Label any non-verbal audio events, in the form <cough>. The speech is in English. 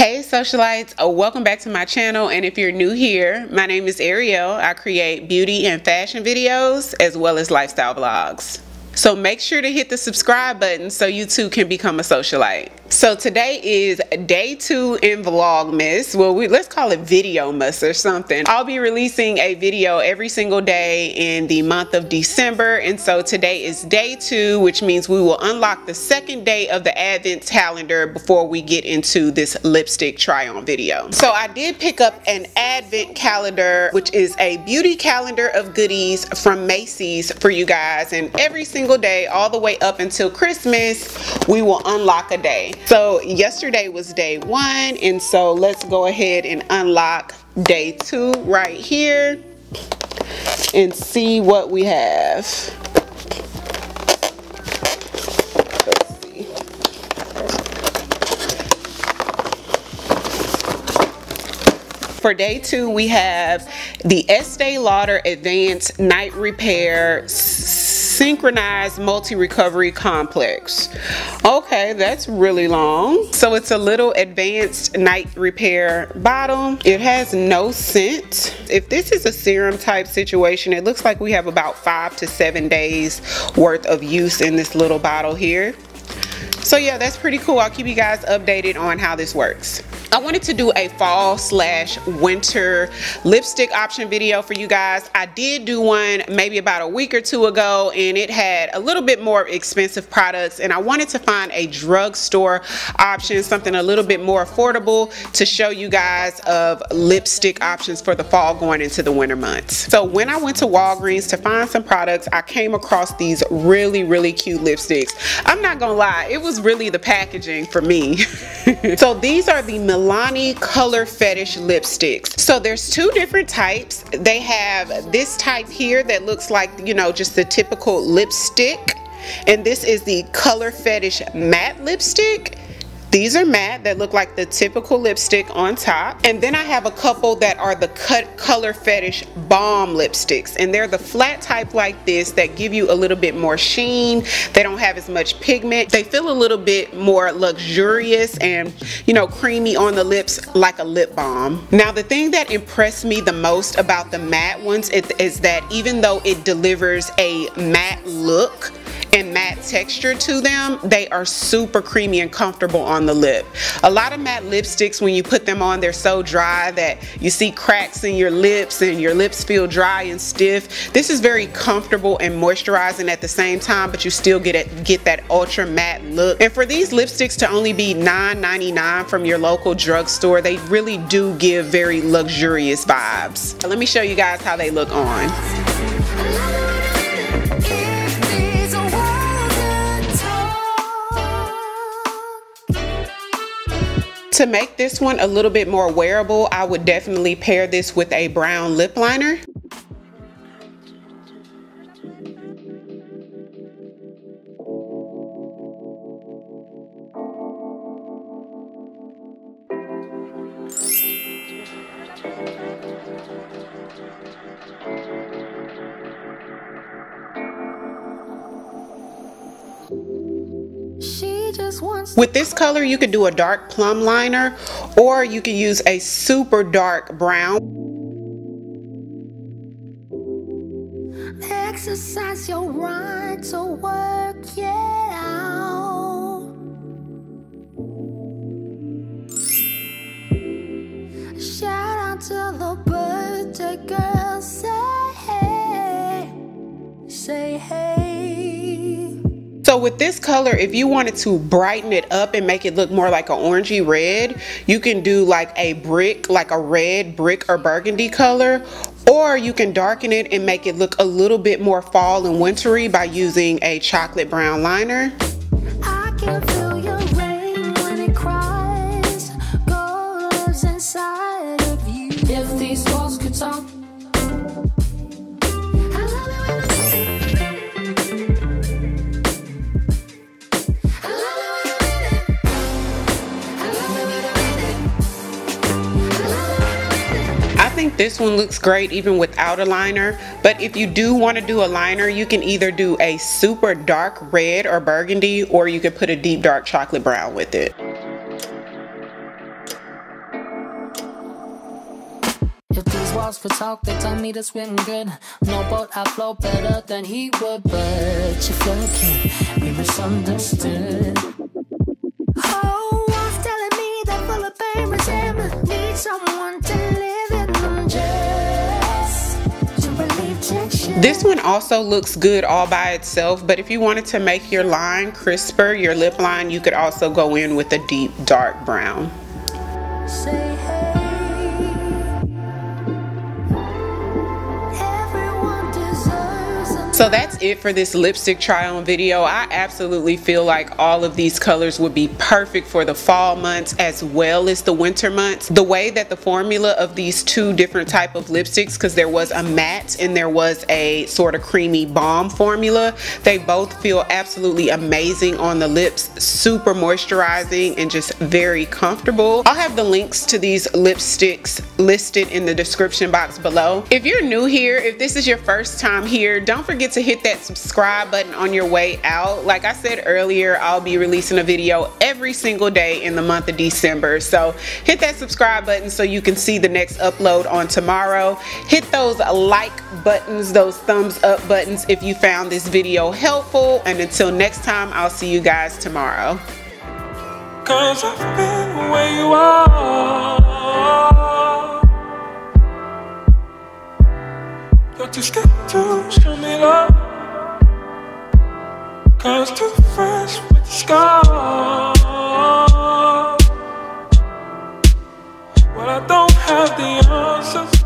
Hey socialites, uh, welcome back to my channel and if you're new here, my name is Ariell. I create beauty and fashion videos as well as lifestyle vlogs. So make sure to hit the subscribe button so you too can become a socialite. So today is day two in Vlogmas. Well, we, let's call it Videomas or something. I'll be releasing a video every single day in the month of December. And so today is day two, which means we will unlock the second day of the Advent calendar before we get into this lipstick try on video. So I did pick up an Advent calendar, which is a beauty calendar of goodies from Macy's for you guys. And every single day, all the way up until Christmas, we will unlock a day. So yesterday was day one, and so let's go ahead and unlock day two right here and see what we have. For day two, we have the Estee Lauder Advanced Night Repair synchronized multi-recovery complex. Okay that's really long. So it's a little advanced night repair bottle. It has no scent. If this is a serum type situation it looks like we have about five to seven days worth of use in this little bottle here. So yeah that's pretty cool. I'll keep you guys updated on how this works I wanted to do a fall slash winter lipstick option video for you guys. I did do one maybe about a week or two ago and it had a little bit more expensive products and I wanted to find a drugstore option, something a little bit more affordable to show you guys of lipstick options for the fall going into the winter months. So when I went to Walgreens to find some products, I came across these really, really cute lipsticks. I'm not gonna lie, it was really the packaging for me. <laughs> so these are the Milani Color Fetish lipsticks. So there's two different types. They have this type here that looks like, you know, just the typical lipstick. And this is the Color Fetish matte lipstick. These are matte that look like the typical lipstick on top. And then I have a couple that are the Cut Color Fetish Balm lipsticks. And they're the flat type like this that give you a little bit more sheen. They don't have as much pigment. They feel a little bit more luxurious and, you know, creamy on the lips like a lip balm. Now, the thing that impressed me the most about the matte ones is that even though it delivers a matte look, and matte texture to them, they are super creamy and comfortable on the lip. A lot of matte lipsticks, when you put them on, they're so dry that you see cracks in your lips and your lips feel dry and stiff. This is very comfortable and moisturizing at the same time, but you still get it, get that ultra matte look. And for these lipsticks to only be $9.99 from your local drugstore, they really do give very luxurious vibes. Let me show you guys how they look on. To make this one a little bit more wearable, I would definitely pair this with a brown lip liner. With this color, you could do a dark plum liner or you could use a super dark brown. Exercise your right to work it So with this color, if you wanted to brighten it up and make it look more like an orangey red, you can do like a brick, like a red brick or burgundy color, or you can darken it and make it look a little bit more fall and wintry by using a chocolate brown liner. This one looks great even without a liner but if you do want to do a liner you can either do a super dark red or burgundy or you could put a deep dark chocolate brown with it If these walls could talk, they tell me to swim good. No boat, I better than he would, but you feel can be misunderstood. Oh, telling me that full of pain, need someone to This one also looks good all by itself, but if you wanted to make your line crisper, your lip line, you could also go in with a deep dark brown. Say So that's it for this lipstick try on video. I absolutely feel like all of these colors would be perfect for the fall months as well as the winter months. The way that the formula of these two different type of lipsticks, because there was a matte and there was a sort of creamy balm formula, they both feel absolutely amazing on the lips, super moisturizing and just very comfortable. I'll have the links to these lipsticks listed in the description box below. If you're new here, if this is your first time here, don't forget to hit that subscribe button on your way out. Like I said earlier, I'll be releasing a video every single day in the month of December. So hit that subscribe button so you can see the next upload on tomorrow. Hit those like buttons, those thumbs up buttons if you found this video helpful. And until next time, I'll see you guys tomorrow. Cause I've been where you are. You're too scared to show me love. Cause too fresh with the scars. Well, I don't have the answers.